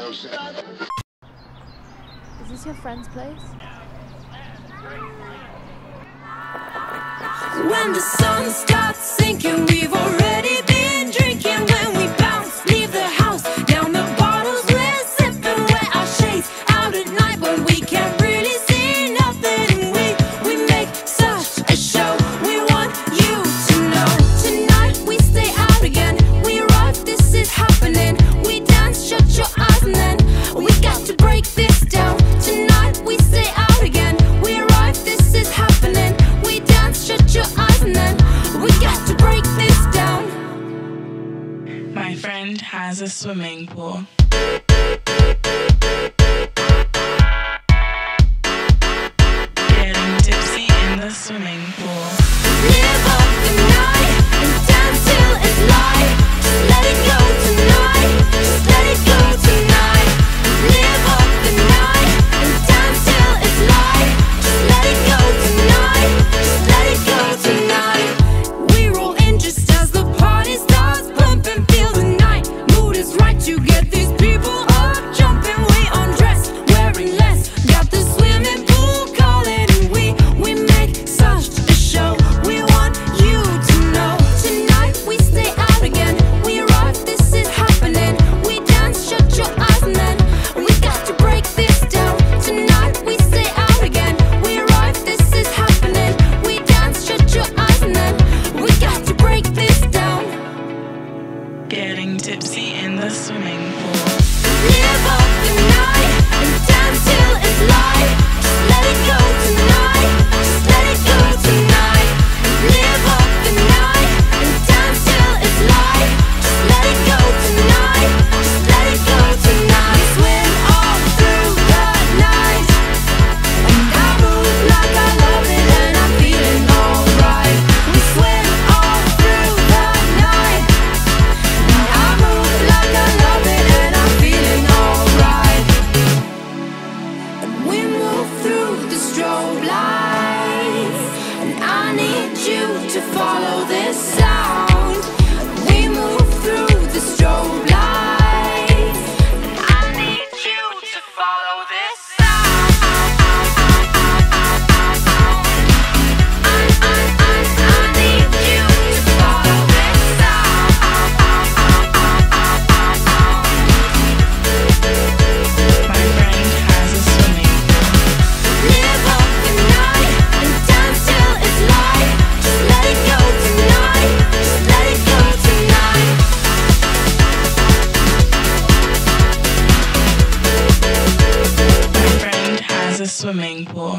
Is this your friend's place? When the sun starts friend has a swimming pool. Getting tipsy in the swimming pool. the swimming pool. to follow this sound. We move through the strobe. I need you to follow this sound. swimming pool.